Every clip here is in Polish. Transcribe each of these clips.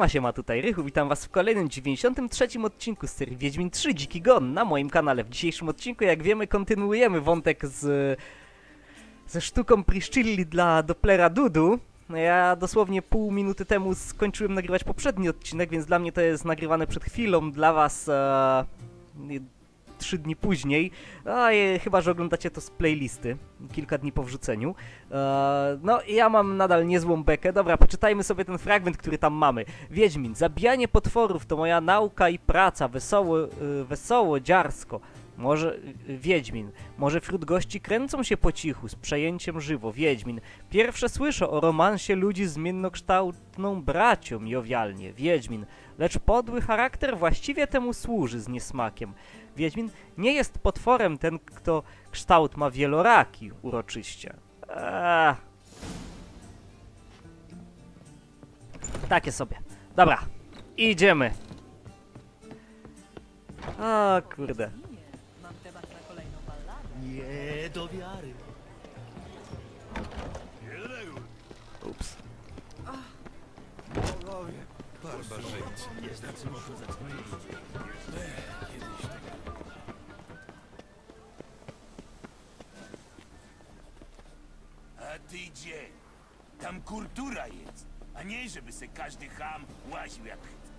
Siema, siema, tutaj Rychu, witam was w kolejnym 93 odcinku z serii Wiedźmin 3 Dziki Gon na moim kanale. W dzisiejszym odcinku, jak wiemy, kontynuujemy wątek z... ze sztuką Priscilli dla Dopplera Dudu. Ja dosłownie pół minuty temu skończyłem nagrywać poprzedni odcinek, więc dla mnie to jest nagrywane przed chwilą, dla was... E... Trzy dni później, a e, chyba, że oglądacie to z playlisty, kilka dni po wrzuceniu. E, no ja mam nadal niezłą bekę. Dobra, poczytajmy sobie ten fragment, który tam mamy. Wiedźmin, zabijanie potworów to moja nauka i praca, wesoło, y, wesoło, dziarsko. Może y, Wiedźmin, może wśród gości kręcą się po cichu, z przejęciem żywo. Wiedźmin, pierwsze słyszę o romansie ludzi z zmiennokształtną bracią jowialnie. Wiedźmin, lecz podły charakter właściwie temu służy z niesmakiem. Wiedźmin nie jest potworem ten, kto kształt ma wieloraki, uroczyście. Eee. Takie sobie. Dobra, idziemy. O kurde. Na. Nie do wiary. Ups. Barbarzyńcy. Jest mocno zaczynali. Kiedyś A ty gdzie? Tam kultura jest, a nie żeby se każdy ham łaził jak chce.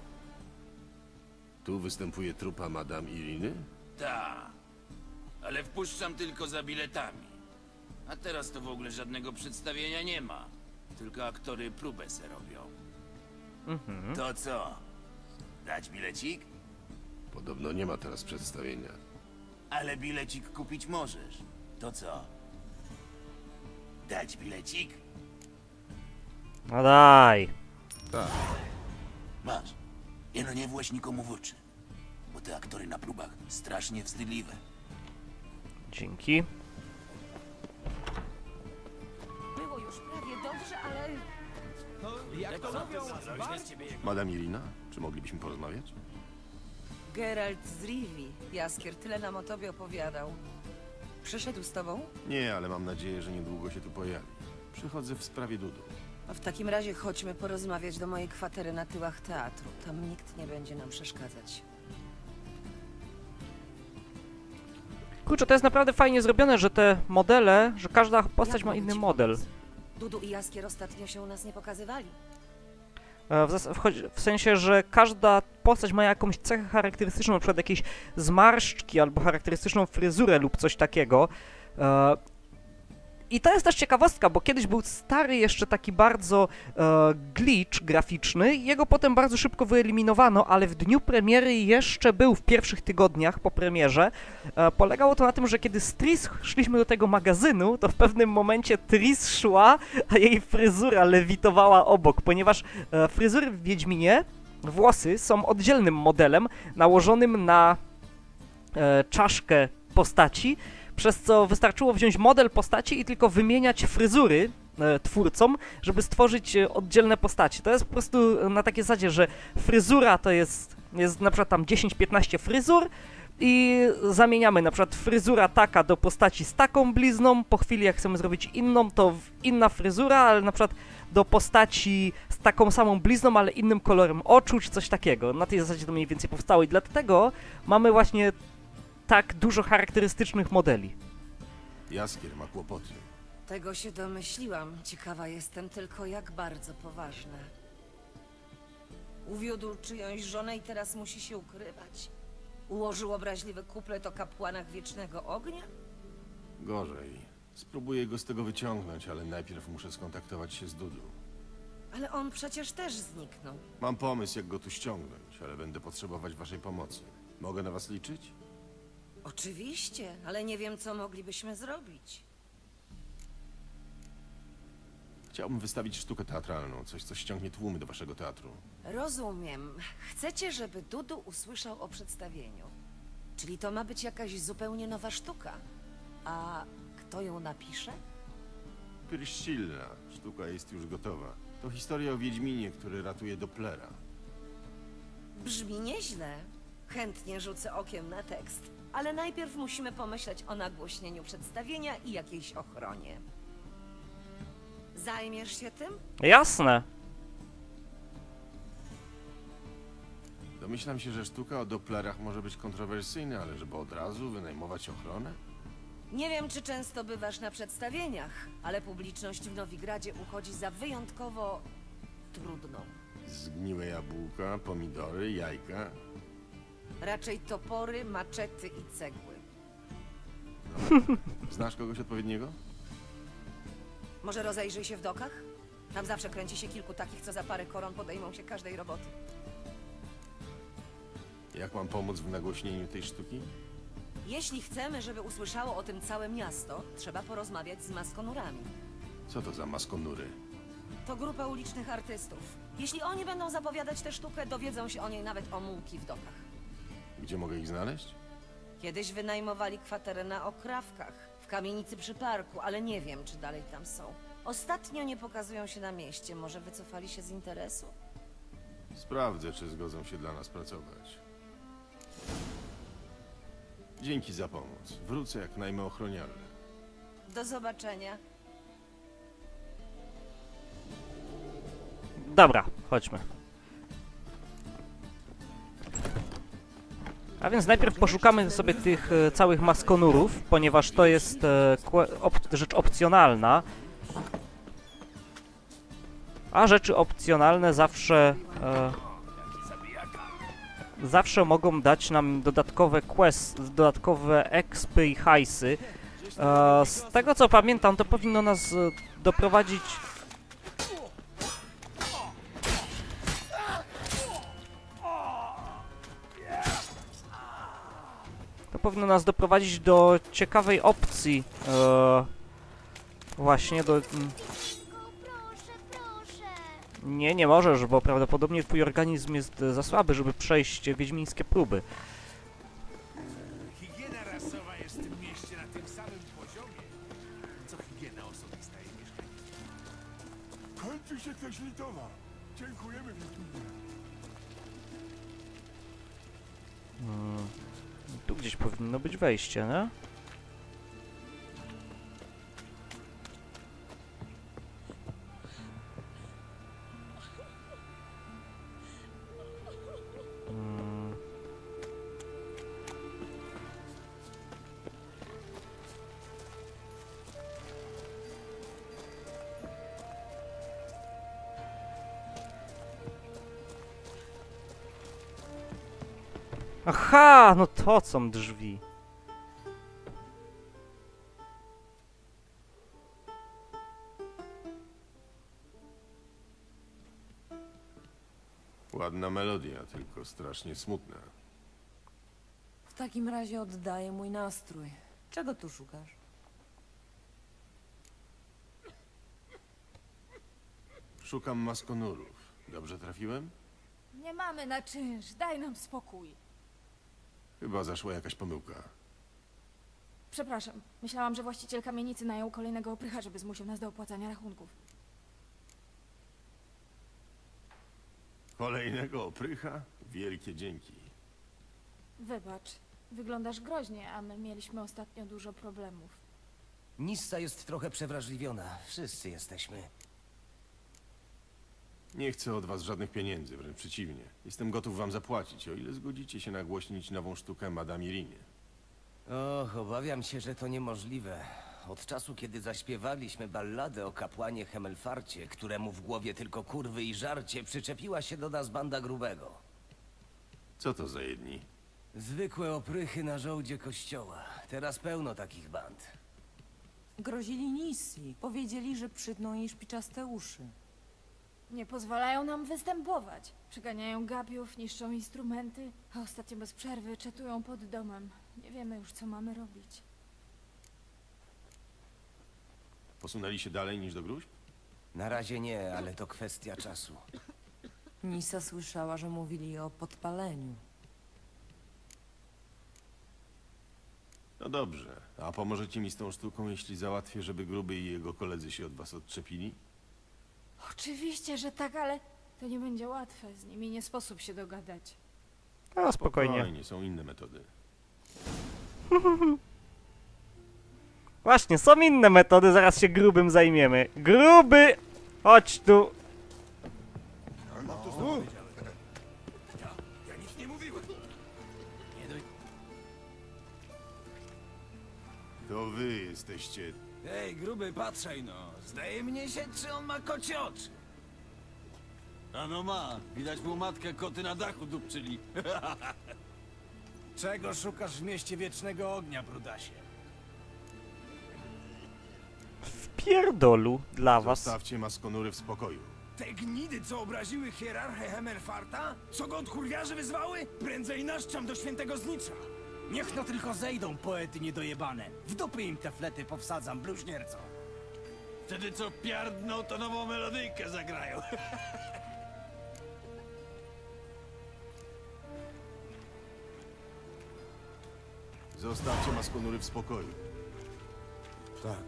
Tu występuje trupa Madame Iriny? Ta. Ale wpuszczam tylko za biletami. A teraz to w ogóle żadnego przedstawienia nie ma. Tylko aktory próbę se robią. Mhm. To co? Dać bilecik? Podobno nie ma teraz przedstawienia. Ale bilecik kupić możesz. To co? Dać bilecik? No daj. Tak, Masz. Jeno nie właś nikomu w oczy. Bo te aktory na próbach strasznie wstydliwe. Dzięki. Było już prawie dobrze, ale Madame Irina, czy moglibyśmy porozmawiać? Geralt z Rivi. Jaskier tyle nam o tobie opowiadał. Przyszedł z tobą? Nie, ale mam nadzieję, że niedługo się tu pojawi. Przychodzę w sprawie Dudu. A w takim razie chodźmy porozmawiać do mojej kwatery na tyłach teatru. Tam nikt nie będzie nam przeszkadzać. Kurczę, to jest naprawdę fajnie zrobione, że te modele, że każda postać Jak ma inny model. Dudu i Jaskier ostatnio się u nas nie pokazywali. E, W, sensie, że każda postać ma jakąś cechę charakterystyczną, na przykład jakieś zmarszczki albo charakterystyczną fryzurę lub coś takiego. I to jest też ciekawostka, bo kiedyś był stary jeszcze taki bardzo e, glitch graficzny jego potem bardzo szybko wyeliminowano, ale w dniu premiery jeszcze był w pierwszych tygodniach po premierze. E, polegało to na tym, że kiedy z Tris szliśmy do tego magazynu, to w pewnym momencie Tris szła, a jej fryzura lewitowała obok, ponieważ e, fryzury w Wiedźminie, włosy są oddzielnym modelem nałożonym na e, czaszkę postaci, przez co wystarczyło wziąć model postaci i tylko wymieniać fryzury e, twórcom, żeby stworzyć e, oddzielne postacie. To jest po prostu na takiej zasadzie, że fryzura to jest, jest na przykład tam 10-15 fryzur, i zamieniamy na przykład fryzura taka do postaci z taką blizną, po chwili jak chcemy zrobić inną, to inna fryzura, ale na przykład do postaci z taką samą blizną, ale innym kolorem oczu, czy coś takiego. Na tej zasadzie to mniej więcej powstało i dlatego mamy właśnie tak dużo charakterystycznych modeli. Jaskier ma kłopoty. Tego się domyśliłam. Ciekawa jestem tylko, jak bardzo poważne. Uwiódł czyjąś żonę i teraz musi się ukrywać. Ułożył obraźliwy kuplet o kapłanach wiecznego ognia? Gorzej. Spróbuję go z tego wyciągnąć, ale najpierw muszę skontaktować się z Dudu. Ale on przecież też zniknął. Mam pomysł, jak go tu ściągnąć, ale będę potrzebować waszej pomocy. Mogę na was liczyć? Oczywiście, ale nie wiem, co moglibyśmy zrobić. Chciałbym wystawić sztukę teatralną, coś, co ściągnie tłumy do waszego teatru. Rozumiem. Chcecie, żeby Dudu usłyszał o przedstawieniu. Czyli to ma być jakaś zupełnie nowa sztuka. A kto ją napisze? Pryszcilla. Sztuka jest już gotowa. To historia o Wiedźminie, który ratuje Dopplera. Brzmi nieźle. Chętnie rzucę okiem na tekst. Ale najpierw musimy pomyśleć o nagłośnieniu przedstawienia i jakiejś ochronie. Zajmiesz się tym? Jasne. Domyślam się, że sztuka o Dopplerach może być kontrowersyjna, ale żeby od razu wynajmować ochronę? Nie wiem, czy często bywasz na przedstawieniach, ale publiczność w Nowigradzie uchodzi za wyjątkowo trudną. Zgniłe jabłka, pomidory, jajka. Raczej topory, maczety i cegły. Znasz kogoś odpowiedniego? Może rozejrzyj się w dokach? Tam zawsze kręci się kilku takich, co za parę koron podejmą się każdej roboty. Jak mam pomóc w nagłośnieniu tej sztuki? Jeśli chcemy, żeby usłyszało o tym całe miasto, trzeba porozmawiać z maskonurami. Co to za maskonury? To grupa ulicznych artystów. Jeśli oni będą zapowiadać tę sztukę, dowiedzą się o niej nawet omułki w dokach. Gdzie mogę ich znaleźć? Kiedyś wynajmowali kwaterę na Okrawkach, w kamienicy przy parku, ale nie wiem, czy dalej tam są. Ostatnio nie pokazują się na mieście. Może wycofali się z interesu? Sprawdzę, czy zgodzą się dla nas pracować. Dzięki za pomoc. Wrócę jak najmę ochroniarny. Do zobaczenia. Dobra, chodźmy. A więc najpierw poszukamy sobie tych e, całych maskonurów, ponieważ to jest e, op rzecz opcjonalna. A rzeczy opcjonalne zawsze... E, zawsze mogą dać nam dodatkowe quest, dodatkowe expy i hajsy. E, z tego co pamiętam, to powinno nas e, doprowadzić powinno nas doprowadzić do ciekawej opcji. E, właśnie do. mm. Nie, nie możesz, bo prawdopodobnie twój organizm jest e, za słaby, żeby przejść wiedźmińskie próby. Higiena rasowa jest w tym mieście na tym samym poziomie, co higiena osobista mieszkańców. Kończy się litowa. Dziękujemy Wiedźminie. Mm, tu gdzieś powinno być wejście, nie? No to są drzwi. Ładna melodia, tylko strasznie smutna. W takim razie oddaję mój nastrój. Czego tu szukasz? Szukam maskonurów. Dobrze trafiłem? Nie mamy na czynsz, daj nam spokój. Chyba zaszła jakaś pomyłka. Przepraszam, myślałam, że właściciel kamienicy najął kolejnego oprycha, żeby zmusił nas do opłacania rachunków. Kolejnego oprycha? Wielkie dzięki. Wybacz, wyglądasz groźnie, a my mieliśmy ostatnio dużo problemów. Nissa jest trochę przewrażliwiona. Wszyscy jesteśmy. Nie chcę od was żadnych pieniędzy, wręcz przeciwnie. Jestem gotów wam zapłacić, o ile zgodzicie się nagłośnić nową sztukę Madame Irinie. Och, obawiam się, że to niemożliwe. Od czasu, kiedy zaśpiewaliśmy balladę o kapłanie Hemelfarcie, któremu w głowie tylko kurwy i żarcie, przyczepiła się do nas banda grubego. Co to za jedni? Zwykłe oprychy na żołdzie kościoła. Teraz pełno takich band. Grozili Nissi. Powiedzieli, że przytną jej szpiczaste uszy. Nie pozwalają nam występować. Przeganiają gapiów, niszczą instrumenty, a ostatnio bez przerwy czatują pod domem. Nie wiemy już, co mamy robić. Posunęli się dalej niż do gruźb? Na razie nie, ale to kwestia czasu. Nisa słyszała, że mówili o podpaleniu. No dobrze. A pomożecie mi z tą sztuką, jeśli załatwię, żeby gruby i jego koledzy się od was odczepili? Oczywiście, że tak, ale to nie będzie łatwe. Z nimi nie sposób się dogadać. A, spokojnie. Spokojnie, są inne metody. Właśnie, są inne metody, zaraz się grubym zajmiemy. Gruby! Chodź tu! To wy jesteście Ej, gruby, patrzaj no. Zdaje mnie się, czy on ma kocie oczy. Ano ma. Widać mu matkę koty na dachu dupczyli. Czego szukasz w mieście Wiecznego Ognia, brudasie? W pierdolu dla was. Zostawcie maskonury w spokoju. Te gnidy, co obraziły hierarchę Hemerfarta? Co go od kurwiarzy wyzwały? Prędzej naszczam do świętego znicza. Niech no tylko zejdą, poety niedojebane. W dupy im te flety powsadzam, bluźnierco. Wtedy co piardną, to nową melodyjkę zagrają. Zostawcie maskonury w spokoju. Tak,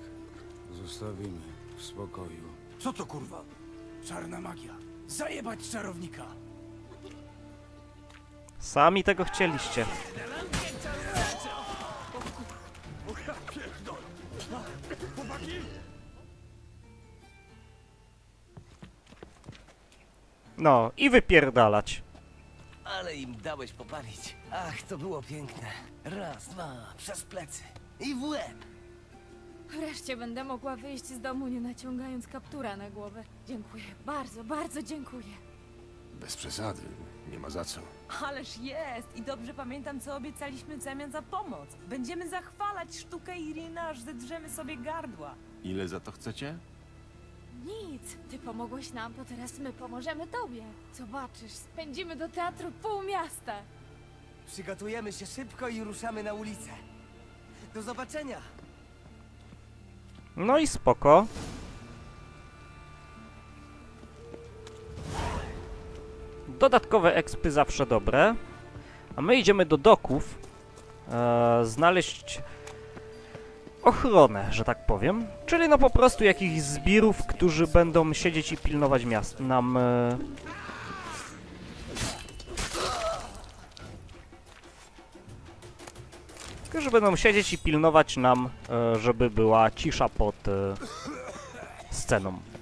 zostawimy w spokoju. Co to kurwa? Czarna magia. Zajebać czarownika. Sami tego chcieliście. No, i wypierdalać. Ale im dałeś popalić. Ach, to było piękne. Raz, dwa, przez plecy. I w łeb. Wreszcie będę mogła wyjść z domu, nie naciągając kaptura na głowę. Dziękuję, bardzo, bardzo dziękuję. Bez przesady. Nie ma za co. Ależ jest! I dobrze pamiętam, co obiecaliśmy w zamian za pomoc. Będziemy zachwalać sztukę Irina, aż zedrzemy sobie gardła. Ile za to chcecie? Nic, ty pomogłeś nam, to teraz my pomożemy tobie. Zobaczysz, spędzimy do teatru pół miasta. Przygotujemy się szybko i ruszamy na ulicę. Do zobaczenia. No i spoko. Dodatkowe expy zawsze dobre. A my idziemy do doków. E, znaleźć ochronę, że tak powiem. Czyli no po prostu jakichś zbirów, którzy będą siedzieć i pilnować miast. Nam... E... Którzy będą siedzieć i pilnować nam, e, żeby była cisza pod e, sceną.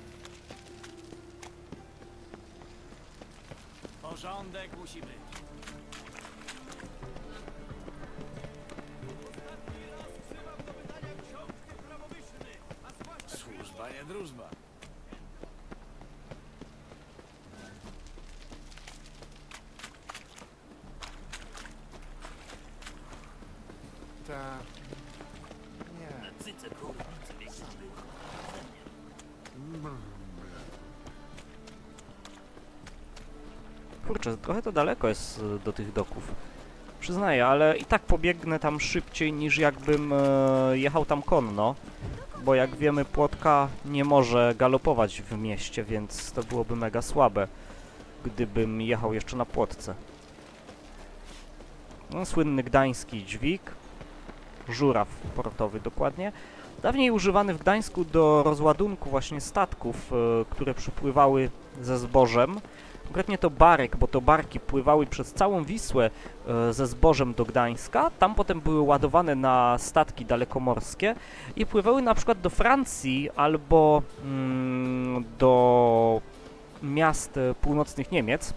Ta... Nie. Kurczę, trochę to daleko jest e, do tych doków. Przyznaję, ale i tak pobiegnę tam szybciej niż jakbym e, jechał tam konno. Bo jak wiemy, płotka nie może galopować w mieście, więc to byłoby mega słabe, gdybym jechał jeszcze na płotce. No, słynny gdański dźwig. Żuraw portowy dokładnie. Dawniej używany w Gdańsku do rozładunku właśnie statków, e, które przypływały ze zbożem. Konkretnie to barek, bo to barki pływały przez całą Wisłę e, ze zbożem do Gdańska. Tam potem były ładowane na statki dalekomorskie i pływały na przykład do Francji albo mm, do miast e, północnych Niemiec.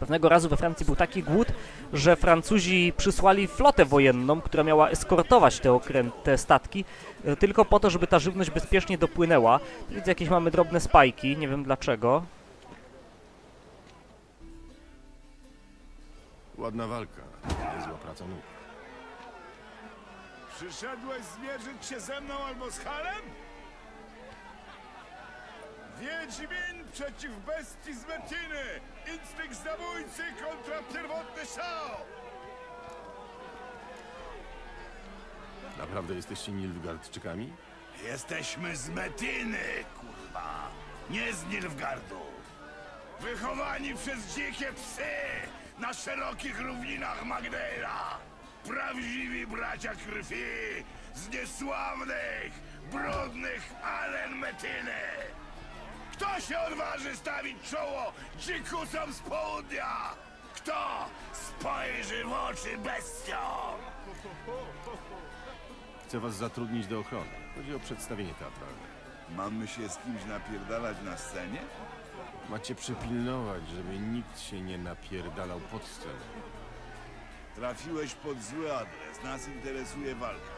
Pewnego razu we Francji był taki głód, że Francuzi przysłali flotę wojenną, która miała eskortować te, okręt, te statki, e, tylko po to, żeby ta żywność bezpiecznie dopłynęła. Widzę, jakieś mamy drobne spajki, nie wiem dlaczego. Ładna walka. Niezła praca nóg. Przyszedłeś zmierzyć się ze mną albo z Halem? Wiedźmin przeciw bestii z Metiny! Instynkt zabójcy kontra pierwotny szał! Naprawdę jesteście Nilfgaardczykami? Jesteśmy z Metiny, kurwa! Nie z Nilfgardu! Wychowani przez dzikie psy na szerokich równinach Magdala! Prawdziwi bracia krwi z niesławnych, brudnych alen Metyny! Kto się odważy stawić czoło dzikusom z południa? Kto spojrzy w oczy bestiom? Chcę was zatrudnić do ochrony. Chodzi o przedstawienie teatralne. Mamy się z kimś napierdalać na scenie? Macie przypilnować, żeby nikt się nie napierdalał pod sceną. Trafiłeś pod zły adres. Nas interesuje walka.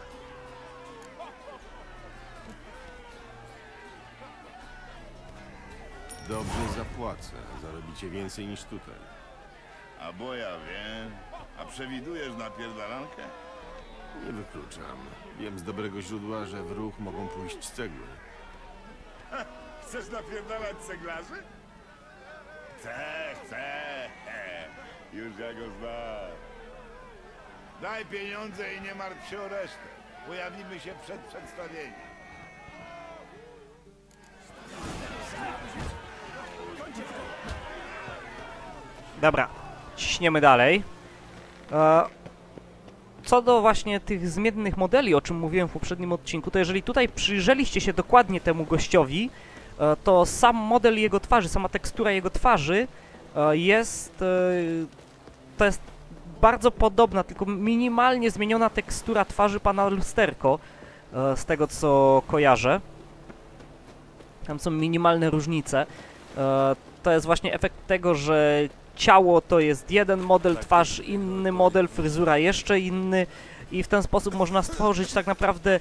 Dobrze zapłacę. Zarobicie więcej niż tutaj. A bo ja wiem. A przewidujesz napierdalankę? Nie wykluczam. Wiem z dobrego źródła, że w ruch mogą pójść cegły. Chcesz napierdalać ceglarzy? Chcę, chcę. Już ja go znam. Daj pieniądze i nie martw się o resztę. Pojawimy się przed przedstawieniem. Dobra, ciśniemy dalej. E, Co do właśnie tych zmiennych modeli, o czym mówiłem w poprzednim odcinku, to jeżeli tutaj przyjrzeliście się dokładnie temu gościowi, e, to sam model jego twarzy, sama tekstura jego twarzy e, jest... e, To jest bardzo podobna, tylko minimalnie zmieniona tekstura twarzy pana Lusterko, e, z tego co kojarzę. Tam są minimalne różnice. E, To jest właśnie efekt tego, że ciało to jest jeden model, twarz inny model, fryzura jeszcze inny i w ten sposób można stworzyć tak naprawdę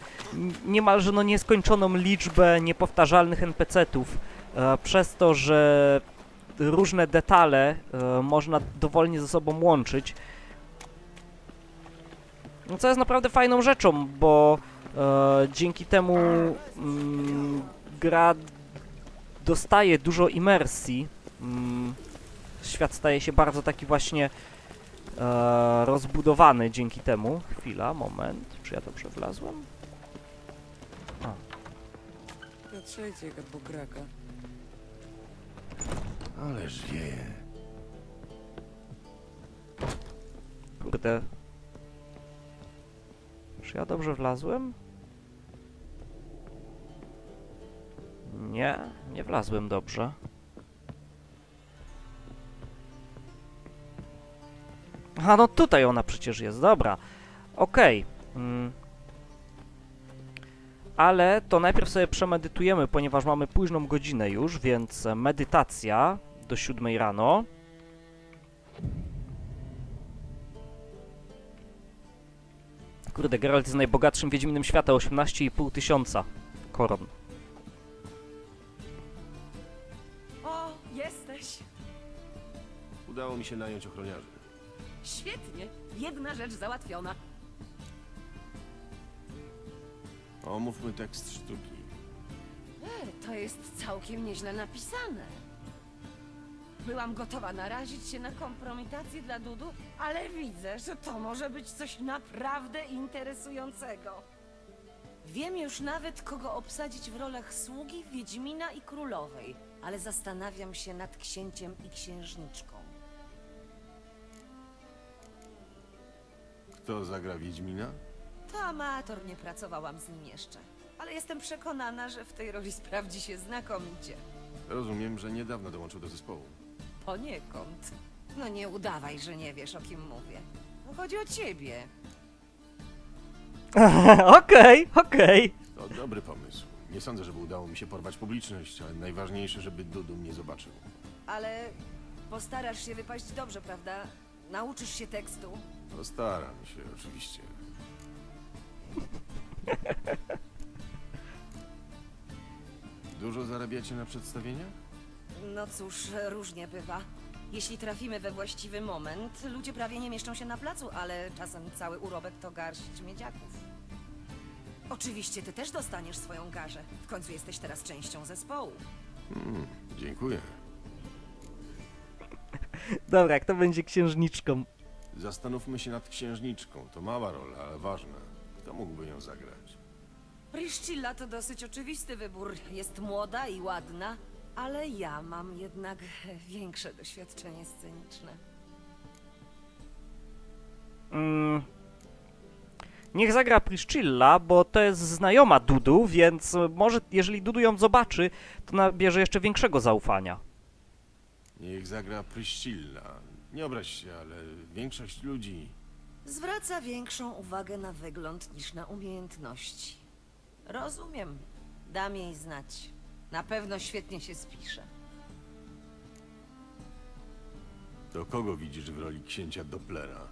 niemalże no nieskończoną liczbę niepowtarzalnych NPC-ów e, przez to, że różne detale e, można dowolnie ze sobą łączyć. No, co jest naprawdę fajną rzeczą, bo dzięki temu mm, gra dostaje dużo imersji. Mm, świat staje się bardzo taki właśnie e, rozbudowany dzięki temu. Chwila, moment. Czy ja dobrze wlazłem? Patrzajcie, jaka pokraka. Ależ wieje. Kurde. Czy ja dobrze wlazłem? Nie, nie wlazłem dobrze. Aha, no tutaj ona przecież jest, dobra. Okej. Mm. Ale to najpierw sobie przemedytujemy, ponieważ mamy późną godzinę już, więc medytacja do 7 rano. Kurde, Geralt jest najbogatszym Wiedźminem świata, 18,5 tysiąca koron. Udało mi się nająć ochroniarzy. Świetnie! Jedna rzecz załatwiona. Omówmy tekst sztuki. E, to jest całkiem nieźle napisane. Byłam gotowa narazić się na kompromitację dla Dudu, ale widzę, że to może być coś naprawdę interesującego. Wiem już nawet, kogo obsadzić w rolach sługi, Wiedźmina i Królowej, ale zastanawiam się nad księciem i księżniczką. Kto zagra Wiedźmina? To amator, nie pracowałam z nim jeszcze. Ale jestem przekonana, że w tej roli sprawdzi się znakomicie. Rozumiem, że niedawno dołączył do zespołu. Poniekąd. No nie udawaj, że nie wiesz, o kim mówię. No chodzi o ciebie. Okej, okej. To dobry pomysł. Nie sądzę, żeby udało mi się porwać publiczność, ale najważniejsze, żeby Dudu mnie zobaczył. Ale postarasz się wypaść dobrze, prawda? Nauczysz się tekstu. Postaram się, oczywiście. Dużo zarabiacie na przedstawieniach? No cóż, różnie bywa. Jeśli trafimy we właściwy moment, ludzie prawie nie mieszczą się na placu, ale czasem cały urobek to garść miedziaków. Oczywiście ty też dostaniesz swoją garzę. W końcu jesteś teraz częścią zespołu. Hmm, dziękuję. Dobra, jak to będzie księżniczką? Zastanówmy się nad księżniczką. To mała rola, ale ważna. Kto mógłby ją zagrać? Priscilla to dosyć oczywisty wybór. Jest młoda i ładna, ale ja mam jednak większe doświadczenie sceniczne. Mm. Niech zagra Priscilla, bo to jest znajoma Dudu, więc może jeżeli Dudu ją zobaczy, to nabierze jeszcze większego zaufania. Niech zagra Priscilla. Nie obraź się, ale większość ludzi... Zwraca większą uwagę na wygląd niż na umiejętności. Rozumiem. Dam jej znać. Na pewno świetnie się spisze. To kogo widzisz w roli księcia Dopplera?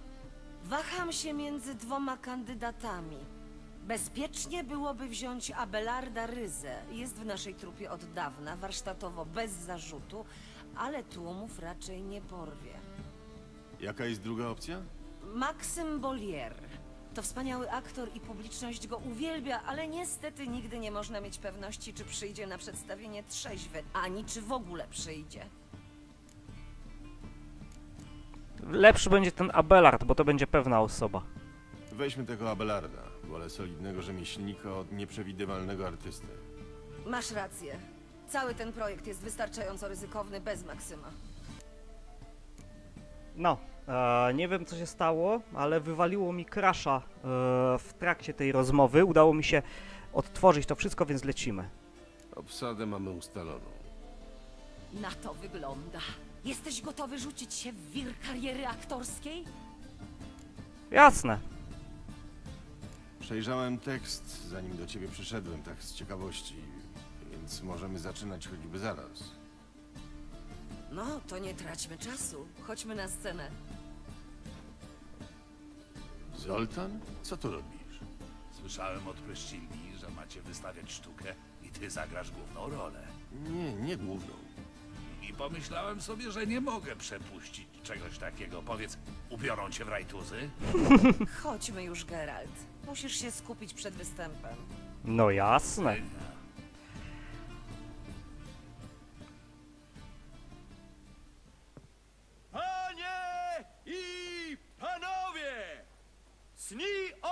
Waham się między dwoma kandydatami. Bezpiecznie byłoby wziąć Abelarda Ryzę. Jest w naszej trupie od dawna, warsztatowo bez zarzutu, ale tłumów raczej nie porwie. Jaka jest druga opcja? Maksym Bollier. To wspaniały aktor i publiczność go uwielbia, ale niestety nigdy nie można mieć pewności, czy przyjdzie na przedstawienie trzeźwy, ani czy w ogóle przyjdzie. Lepszy będzie ten Abelard, bo to będzie pewna osoba. Weźmy tego Abelarda. Wolę solidnego rzemieślnika od nieprzewidywalnego artysty. Masz rację. Cały ten projekt jest wystarczająco ryzykowny bez Maksyma. No, e, nie wiem co się stało, ale wywaliło mi crasha e, w trakcie tej rozmowy. Udało mi się odtworzyć to wszystko, więc lecimy. Obsadę mamy ustaloną. Na to wygląda. Jesteś gotowy rzucić się w wir kariery aktorskiej? Jasne. Przejrzałem tekst, zanim do ciebie przyszedłem, tak z ciekawości, więc możemy zaczynać choćby zaraz. No, to nie traćmy czasu. Chodźmy na scenę. Zoltan? Co tu robisz? Słyszałem od Pryszcilni, że macie wystawiać sztukę i ty zagrasz główną rolę. Nie, nie główną. I pomyślałem sobie, że nie mogę przepuścić czegoś takiego. Powiedz, ubiorą cię w rajtuzy? Chodźmy już, Geralt. Musisz się skupić przed występem. No jasne.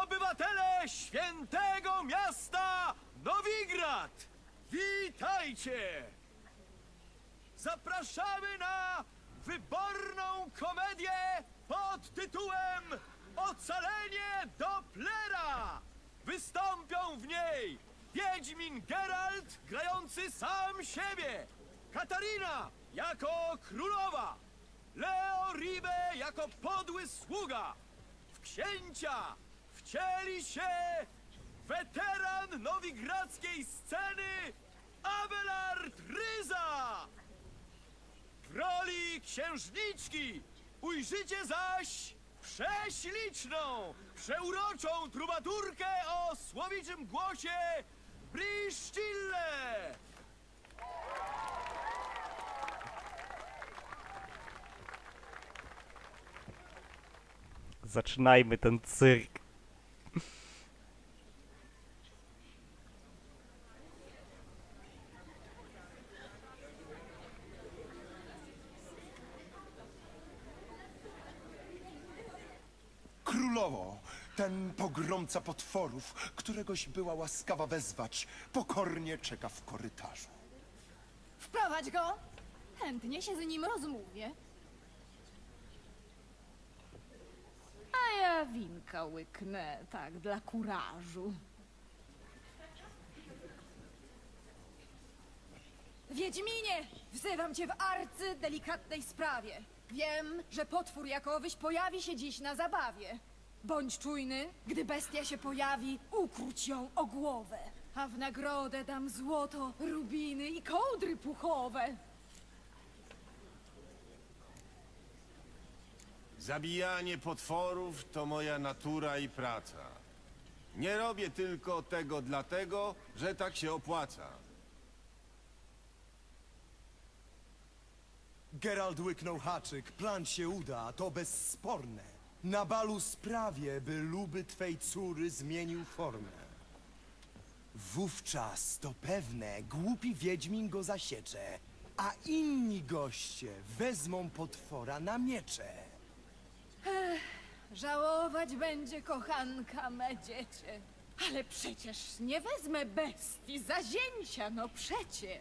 Obywatele świętego miasta Nowigrad! Witajcie! Zapraszamy na wyborną komedię pod tytułem Ocalenie Dopplera! Wystąpią w niej Wiedźmin Geralt grający sam siebie, Katarina jako królowa, Leo Ribe jako podły sługa. W księcia wcieli się weteran nowigradzkiej sceny Abelard Ryza. W roli księżniczki ujrzycie zaś prześliczną, przeuroczą trubaturkę o słowiczym głosie Brisztille. Zaczynajmy ten cyrk. Królowo, ten pogromca potworów, któregoś była łaskawa wezwać, pokornie czeka w korytarzu. Wprowadź go! Chętnie się z nim rozmówię. A ja winka łyknę, tak, dla kurażu. Wiedźminie! Wzywam cię w arcy delikatnej sprawie. Wiem, że potwór jakowyś pojawi się dziś na zabawie. Bądź czujny, gdy bestia się pojawi, ukróć ją o głowę. A w nagrodę dam złoto, rubiny i kołdry puchowe. Zabijanie potworów to moja natura i praca. Nie robię tylko tego dlatego, że tak się opłaca. Gerald łyknął haczyk, plan się uda, to bezsporne. Na balu sprawię, by luby twej córy zmienił formę. Wówczas to pewne, głupi wiedźmin go zasiecze, a inni goście wezmą potwora na miecze. Żałować będzie kochanka me dziecię. Ale przecież nie wezmę bestii za zięcia, no przecie.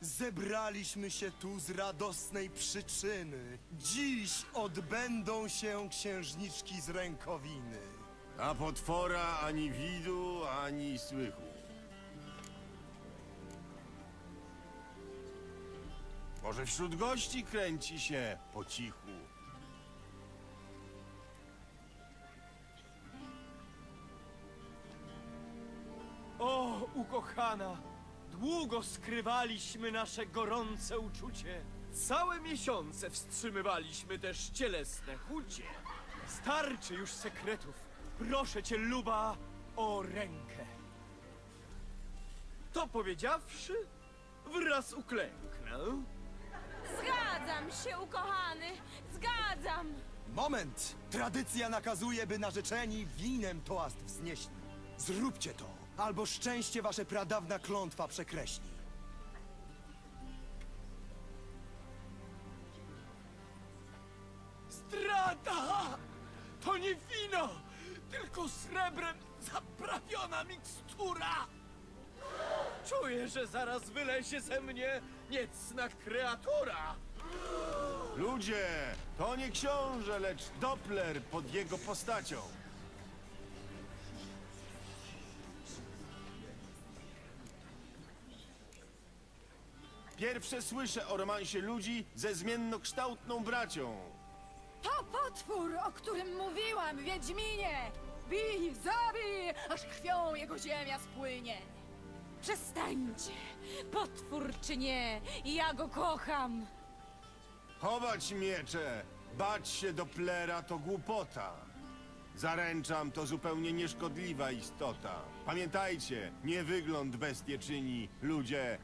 Zebraliśmy się tu z radosnej przyczyny. Dziś odbędą się księżniczki z rękowiny. A potwora ani widu, ani słychu. Może wśród gości kręci się po cichu. O, ukochana! Długo skrywaliśmy nasze gorące uczucie. Całe miesiące wstrzymywaliśmy też cielesne chucie. Starczy już sekretów. Proszę cię, Luba, o rękę. To powiedziawszy, wraz uklęknę. Zgadzam się, ukochany! Zgadzam! Moment! Tradycja nakazuje, by narzeczeni winem toast wznieśli. Zróbcie to, albo szczęście wasze pradawna klątwa przekreśli. Strata! To nie wino, tylko srebrem zaprawiona mikstura! Czuję, że zaraz wylezie ze mnie niecna kreatura! Ludzie, to nie książę, lecz Doppler pod jego postacią. Pierwsze słyszę o romansie ludzi ze zmiennokształtną bracią. To potwór, o którym mówiłam, Wiedźminie! Bij, zabij, aż krwią jego ziemia spłynie! Przestańcie! Potwór czy nie, ja go kocham! Chować miecze, bać się Dopplera to głupota. Zaręczam, to zupełnie nieszkodliwa istota. Pamiętajcie, nie wygląd bestie czyni, ludzie.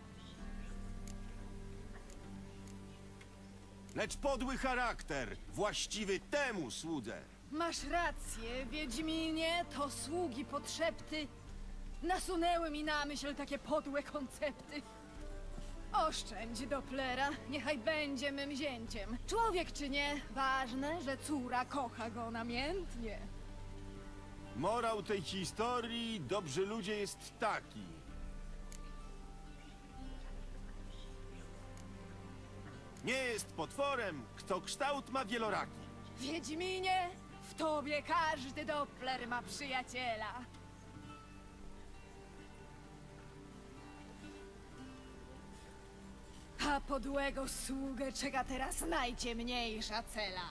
Lecz podły charakter, właściwy temu słudze. Masz rację, Wiedźminie, to sługi podszepty nasunęły mi na myśl takie podłe koncepty. Oszczędź Dopplera, niechaj będzie mym zięciem. Człowiek czy nie, ważne, że córa kocha go namiętnie. Morał tej historii, dobrzy ludzie, jest taki. Nie jest potworem, kto kształt ma wieloraki. Wiedźminie, w tobie każdy Doppler ma przyjaciela. A podłego sługę czeka teraz najciemniejsza cela.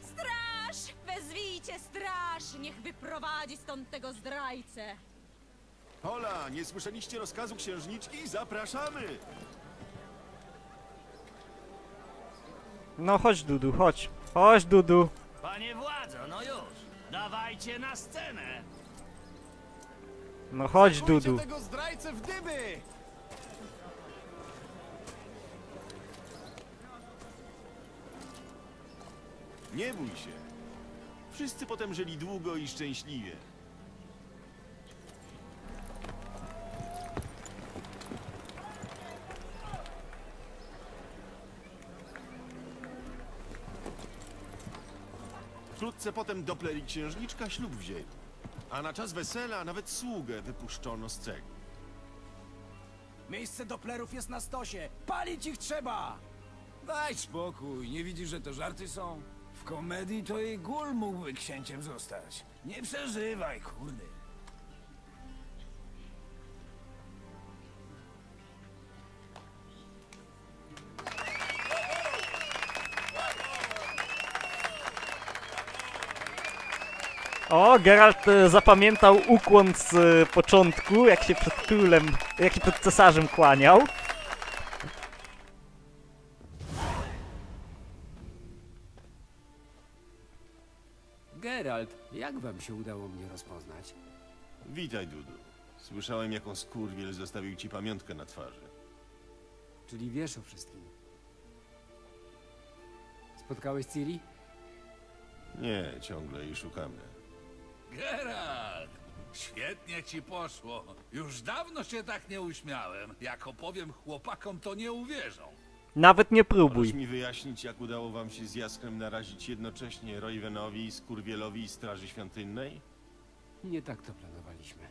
Straż! Wezwijcie straż! Niech wyprowadzi stąd tego zdrajcę! Hola, nie słyszeliście rozkazu księżniczki? Zapraszamy! No chodź, Dudu, chodź. Chodź, Dudu. Panie władzo, no już! Dawajcie na scenę! No chodź, Dudu. tego zdrajcę w dyby! Nie bój się. Wszyscy potem żyli długo i szczęśliwie. Wkrótce potem Doppler i księżniczka ślub wzięli. A na czas wesela nawet sługę wypuszczono z celi. Miejsce Dopplerów jest na stosie! Palić ich trzeba! Daj spokój, nie widzisz, że to żarty są? W komedii to i gól mógłby księciem zostać. Nie przeżywaj, kurde. O, Geralt e, zapamiętał ukłon z e, początku, jak się przed królem, jak się przed cesarzem kłaniał. Geralt, jak wam się udało mnie rozpoznać? Witaj, Dudu. Słyszałem, jaką skurwiel zostawił ci pamiątkę na twarzy. Czyli wiesz o wszystkim. Spotkałeś Ciri? Nie, ciągle jej szukamy. Geralt! Świetnie ci poszło. Już dawno się tak nie uśmiałem. Jak opowiem chłopakom, to nie uwierzą. Nawet nie Możesz próbuj. mi wyjaśnić, jak udało wam się z Jaskrem narazić jednocześnie Roywenowi, Skurwielowi i Straży Świątynnej? Nie tak to planowaliśmy.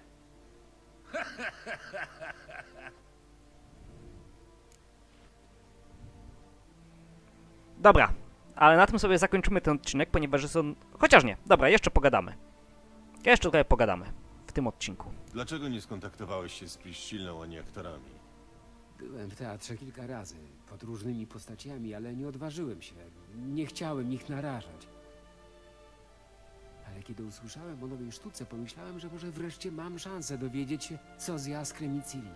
Dobra, ale na tym sobie zakończymy ten odcinek, ponieważ jest on... Chociaż nie, dobra, jeszcze pogadamy. Jeszcze trochę pogadamy w tym odcinku. Dlaczego nie skontaktowałeś się z Priscillą ani aktorami? Byłem w teatrze kilka razy, pod różnymi postaciami, ale nie odważyłem się. Nie chciałem ich narażać. Ale kiedy usłyszałem o nowej sztuce, pomyślałem, że może wreszcie mam szansę dowiedzieć się, co z Jaskrem i Ciri.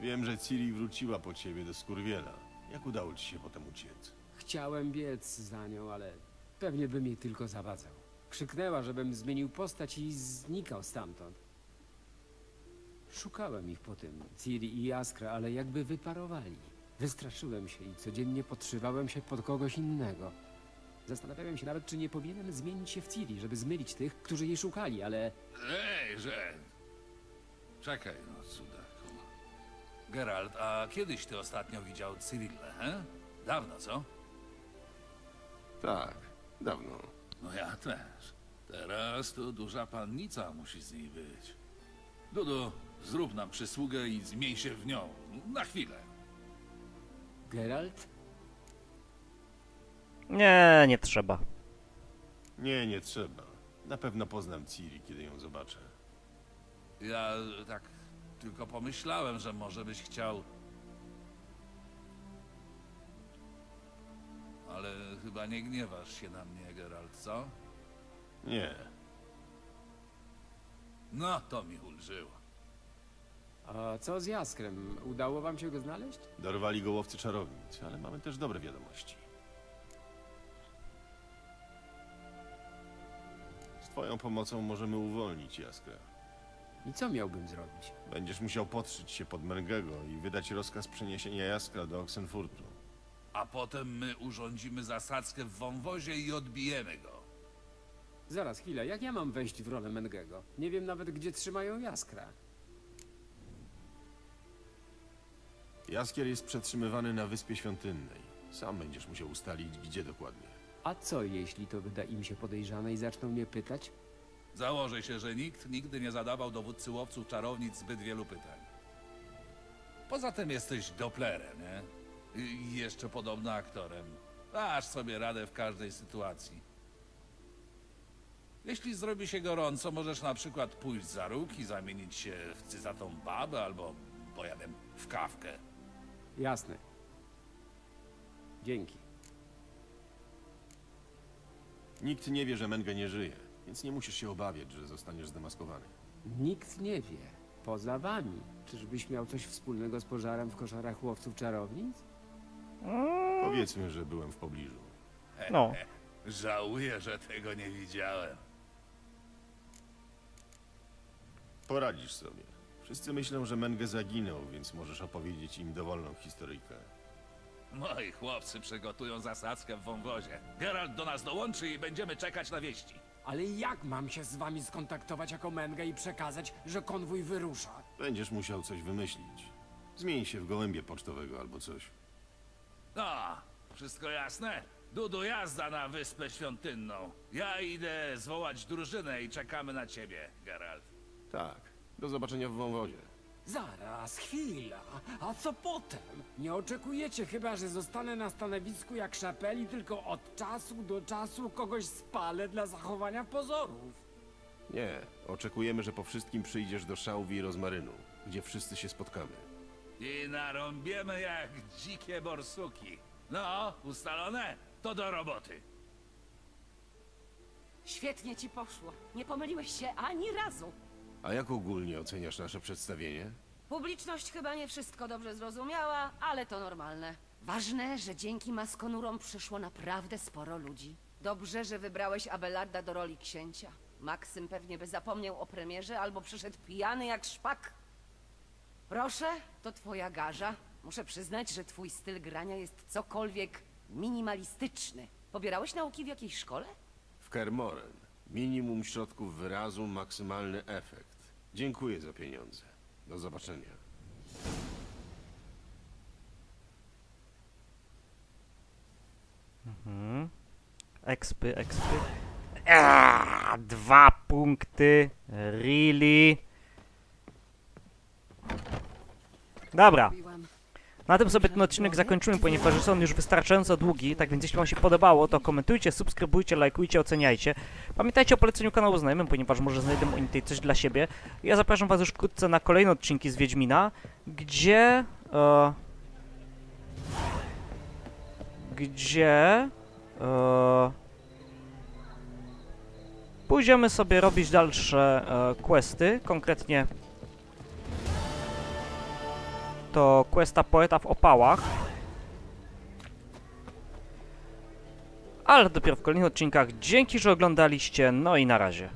Wiem, że Ciri wróciła po ciebie do Skurwiela. Jak udało ci się potem uciec? Chciałem biec za nią, ale pewnie bym jej tylko zawadzał. Krzyknęła, żebym zmienił postać i znikał stamtąd. Szukałem ich po tym, Ciri i Jaskra, ale jakby wyparowali. Wystraszyłem się i codziennie podszywałem się pod kogoś innego. Zastanawiałem się nawet, czy nie powinienem zmienić się w Ciri, żeby zmylić tych, którzy jej szukali, ale Ej, że... Czekaj, no cudaku. Geralt, a kiedyś ty ostatnio widział Cyrillę, he? Dawno, co? Tak, dawno. No ja też. Teraz to duża pannica musi z niej być. Dudu, zrób nam przysługę i zmień się w nią. Na chwilę. Geralt? Nie, nie trzeba. Nie, nie trzeba. Na pewno poznam Ciri, kiedy ją zobaczę. Ja tak tylko pomyślałem, że może byś chciał... Ale chyba nie gniewasz się na mnie, Geralt, co? Nie. No, to mi ulżyło. A co z Jaskrem? Udało wam się go znaleźć? Dorwali go łowcy czarownic, ale mamy też dobre wiadomości. Z twoją pomocą możemy uwolnić Jaskrę. I co miałbym zrobić? Będziesz musiał podszyć się pod Mengego i wydać rozkaz przeniesienia Jaskra do Oxenfurtu. A potem my urządzimy zasadzkę w wąwozie i odbijemy go. Zaraz, chwilę, jak ja mam wejść w rolę Mengego? Nie wiem nawet, gdzie trzymają Jaskra. Jaskier jest przetrzymywany na Wyspie Świątynnej. Sam będziesz musiał ustalić, gdzie dokładnie. A co, jeśli to wyda im się podejrzane i zaczną mnie pytać? Założę się, że nikt nigdy nie zadawał dowódcy łowców czarownic zbyt wielu pytań. Poza tym jesteś Dopplerem, nie? I jeszcze podobno aktorem. Dasz sobie radę w każdej sytuacji. Jeśli zrobi się gorąco, możesz na przykład pójść za róg i zamienić się w cyzatą babę albo, bo ja wiem, w kawkę. Jasne. Dzięki. Nikt nie wie, że Menge nie żyje, więc nie musisz się obawiać, że zostaniesz zdemaskowany. Nikt nie wie. Poza wami. Czyżbyś miał coś wspólnego z pożarem w koszarach łowców czarownic? Powiedzmy, że byłem w pobliżu. No. Żałuję, że tego nie widziałem. Poradzisz sobie. Wszyscy myślą, że Menge zaginął, więc możesz opowiedzieć im dowolną historyjkę. Moi chłopcy przygotują zasadzkę w wąwozie. Geralt do nas dołączy i będziemy czekać na wieści. Ale jak mam się z wami skontaktować jako Mengę i przekazać, że konwój wyrusza? Będziesz musiał coś wymyślić. Zmień się w gołębie pocztowego albo coś. No, wszystko jasne? Dudu, jazda na Wyspę Świątynną. Ja idę zwołać drużynę i czekamy na ciebie, Geralt. Tak. Do zobaczenia w wąwozie. Zaraz, chwila. A co potem? Nie oczekujecie chyba, że zostanę na stanowisku jak szapeli, tylko od czasu do czasu kogoś spalę dla zachowania pozorów. Nie. Oczekujemy, że po wszystkim przyjdziesz do Szałwi i Rozmarynu, gdzie wszyscy się spotkamy. I narąbiemy jak dzikie borsuki. No, ustalone? To do roboty. Świetnie ci poszło. Nie pomyliłeś się ani razu. A jak ogólnie oceniasz nasze przedstawienie? Publiczność chyba nie wszystko dobrze zrozumiała, ale to normalne. Ważne, że dzięki maskonurom przyszło naprawdę sporo ludzi. Dobrze, że wybrałeś Abelarda do roli księcia. Maksym pewnie by zapomniał o premierze albo przyszedł pijany jak szpak. Proszę, to twoja garza. Muszę przyznać, że twój styl grania jest cokolwiek minimalistyczny. Pobierałeś nauki w jakiejś szkole? W Kermoren. Minimum środków wyrazu, maksymalny efekt. Dziękuję za pieniądze. Do zobaczenia. Mhm. Expy, expy. Aaaa, dwa punkty. Really? Dobra. Na tym sobie ten odcinek zakończymy, ponieważ jest on już wystarczająco długi, tak więc jeśli wam się podobało, to komentujcie, subskrybujcie, lajkujcie, oceniajcie. Pamiętajcie o poleceniu kanału znajomym, ponieważ może znajdą oni tutaj coś dla siebie. Ja zapraszam was już wkrótce na kolejne odcinki z Wiedźmina, gdzie... E, gdzie... E, pójdziemy sobie robić dalsze e, questy, konkretnie to questa Poeta w opałach. Ale dopiero w kolejnych odcinkach. Dzięki, że oglądaliście, no i na razie.